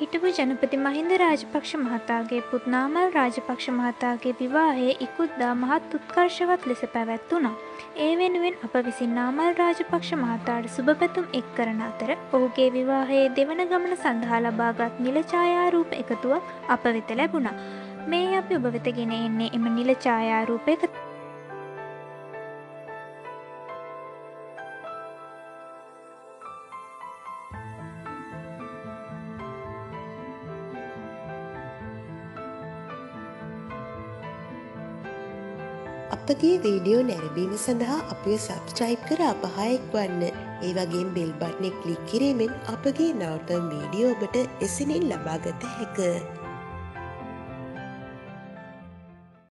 හිටපු ජනපති මහින්ද රාජපක්ෂ මහතාගේ පුත් නාමල් රාජපක්ෂ මහතාගේ විවාහයේ ඉකුද්දා මහත් උත්කර්ෂවත් ලෙස පැවැත්වුණා. ඒ වෙනුවෙන් අප විසින් නාමල් රාජපක්ෂ මහතාට සුභපැතුම් එක් කරන අතර ඔහුගේ විවාහයේ දෙවන ගමන සඳහා ලබාගත් නිල ඡායාරූප එකතුවක් අප වෙත ලැබුණා. මේ අපි ඔබ වෙත ගෙන එන්නේ එම නිල ඡායාරූප එකතු අපගේ වීඩියෝ නැරබීම සඳහා අපිය සබස්ක්‍රයිබ් කර අපහායෙක් වන්න ඒ වගේ බෙල් බට්නෙ කලික් කිරීමෙන් අපගේ නවතම් වීඩියෝ ඔබට එසනින් ලබාගත හැක.